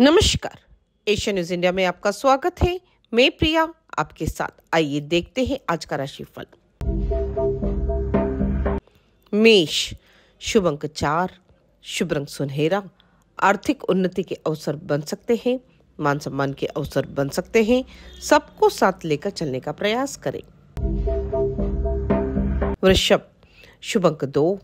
नमस्कार। Asia news India में आपका स्वागत है। मैं प्रिया, आपके साथ। आइए देखते हैं आज का राशिफल। मेष, शुभ अंक चार, शुभ रंग सुनहरा, आर्थिक उन्नति के अवसर बन सकते हैं, मान सम्मान के अवसर बन सकते हैं। सबको साथ लेकर चलने का प्रयास करें। वृषभ, शुभ अंक दो,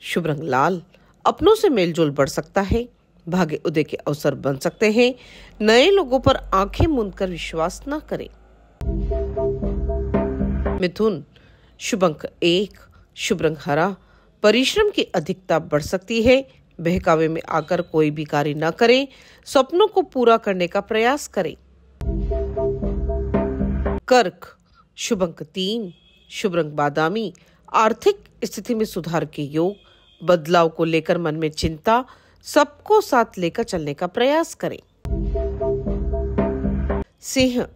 शुभ रंग लाल, अपनों से मेलजोल बढ़ सकता है। भाग्य उदय के अवसर बन सकते हैं। नए लोगों पर आँखें मूंद कर विश्वास न करें। मिथुन शुभ अंक एक शुभ रंग हरा, परिश्रम की अधिकता बढ़ सकती है। बहकावे में आकर कोई भी कार्य न करें। सपनों को पूरा करने का प्रयास करें। कर्क शुभ अंक तीन शुभ रंग बादामी, आर्थिक स्थिति में सुधार के योग, बदलाव को लेकर मन में चिंता सबको साथ लेकर चलने का प्रयास करें। सिंह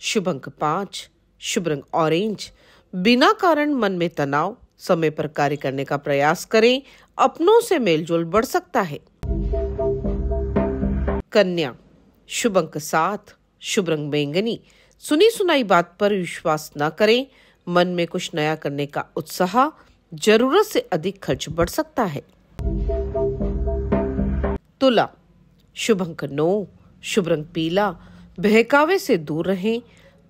शुभ अंक पाँच शुभ रंग ऑरेंज बिना कारण मन में तनाव, समय पर कार्य करने का प्रयास करें। अपनों से मेलजोल बढ़ सकता है। कन्या शुभ अंक सात शुभ रंग बैंगनी सुनी सुनाई बात पर विश्वास न करें। मन में कुछ नया करने का उत्साह, ज़रूरत से अधिक खर्च बढ़ सकता है। तुला, शुभ अंक नौ शुभ रंग पीला, बहकावे से दूर रहें।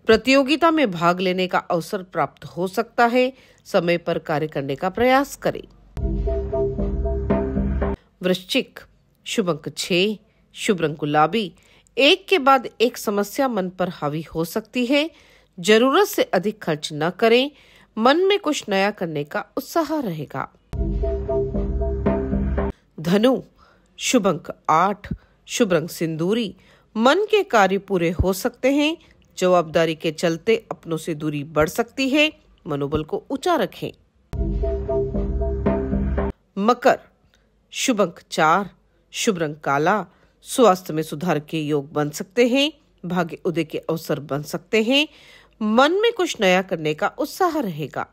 प्रतियोगिता में भाग लेने का अवसर प्राप्त हो सकता है। समय पर कार्य करने का प्रयास करें। वृश्चिक शुभ अंक शुभ रंग गुलाबी, एक के बाद एक समस्या मन पर हावी हो सकती है। ज़रूरत से अधिक खर्च न करें। मन में कुछ नया करने का उत्साह रहेगा। धनु शुभ अंक आठ शुभ रंग सिंदूरी। मन के कार्य पूरे हो सकते हैं, जवाबदारी के चलते अपनों से दूरी बढ़ सकती है, मनोबल को ऊँचा रखें। मकर शुभ अंक चार शुभ रंग काला, स्वास्थ्य में सुधार के योग बन सकते हैं, भाग्य उदय के अवसर बन सकते हैं, मन में कुछ नया करने का उत्साह रहेगा।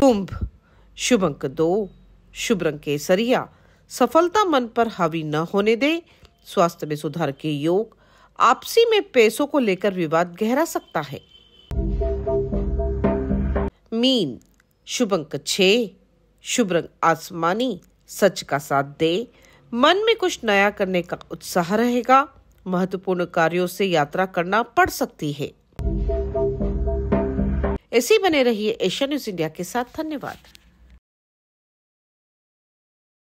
कुंभ शुभ अंक दो शुभ रंग केसरिया। सफलता मन पर हावी न होने दे। स्वास्थ्य में सुधार के योग। आपसी में पैसों को लेकर विवाद गहरा सकता है। मीन शुभ अंक छ। शुभ रंग आसमानी, सच का साथ दे। मन में कुछ नया करने का उत्साह रहेगा। महत्वपूर्ण कार्यों से यात्रा करना पड़ सकती है। ऐसी बने रहिए एशिया न्यूज़ इंडिया के साथ। धन्यवाद।